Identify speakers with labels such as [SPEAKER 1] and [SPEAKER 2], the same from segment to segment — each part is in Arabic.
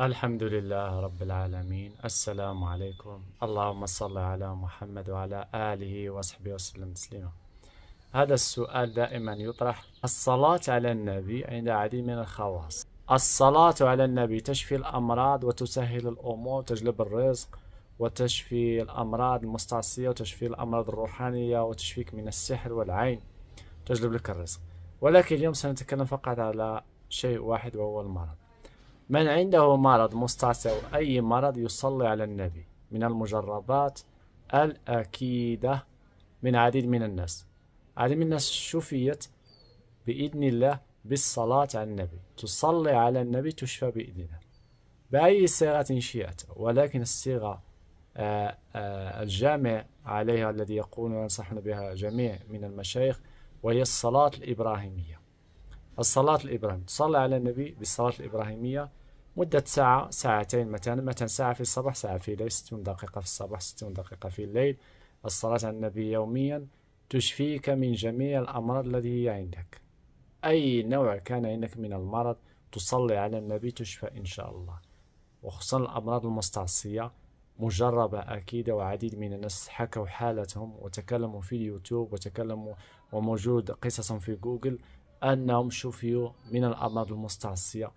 [SPEAKER 1] الحمد لله رب العالمين. السلام عليكم. اللهم صل على محمد وعلى آله وصحبه وسلم تسليما. هذا السؤال دائما يطرح الصلاة على النبي عند عديد من الخواص. الصلاة على النبي تشفي الأمراض وتسهل الأمور تجلب الرزق وتشفي الأمراض المستعصية وتشفي الأمراض الروحانية وتشفيك من السحر والعين تجلب لك الرزق. ولكن اليوم سنتكلم فقط على شيء واحد وهو المرض. من عنده مرض مستعصي أو أي مرض يصلي على النبي. من المجربات الأكيدة من عديد من الناس. عديد من الناس شفيت بإذن الله بالصلاة على النبي. تصلي على النبي تشفى بإذن الله بأي صيغة شئت ولكن الصيغة آه، آه، الجامع عليها الذي يقول وينصحنا بها جميع من المشايخ وهي الصلاة الإبراهيمية. الصلاة الإبراهيمية. تصلي على النبي بالصلاة الإبراهيمية مدة ساعة ساعتين مثلا مثلا ساعة في الصباح؟ ساعة في الليل ستون دقيقة في الصباح ستون دقيقة في الليل. الصلاة على النبي يوميا تشفيك من جميع الأمراض التي هي عندك. أي نوع كان عندك من المرض تصلي على النبي تشفى إن شاء الله. وخصوصا الأمراض المستعصية مجربة أكيدة وعديد من الناس حكوا حالتهم وتكلموا في اليوتيوب وتكلموا وموجود قصص في جوجل أنهم شفيوا من الأمراض المستعصية.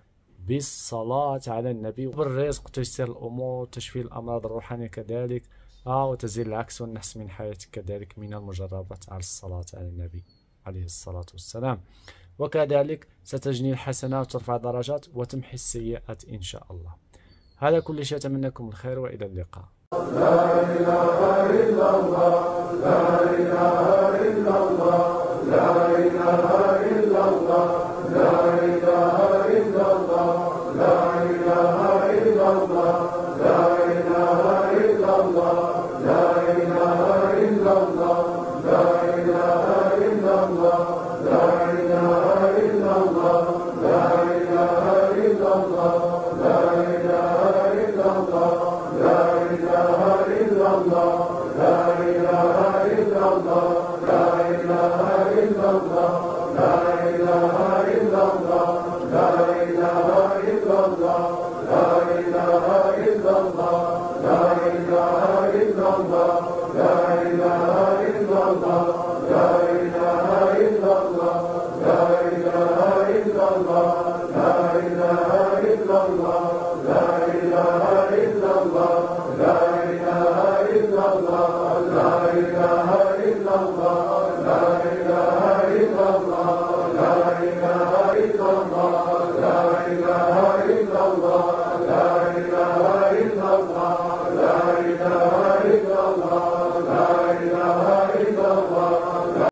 [SPEAKER 1] بالصلاة على النبي وبالرزق تيسير الأمور تشفي الأمراض الروحانية كذلك. آه وتزيل العكس والنحس من حياتك كذلك من المجربات على الصلاة على النبي عليه الصلاة والسلام. وكذلك ستجني الحسنات وترفع درجات وتمحي السيئات إن شاء الله. هذا كل شيء أتمنى لكم الخير وإلى اللقاء. لا إله إلا الله لا إله إله إلا الله